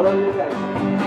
ご覧ください。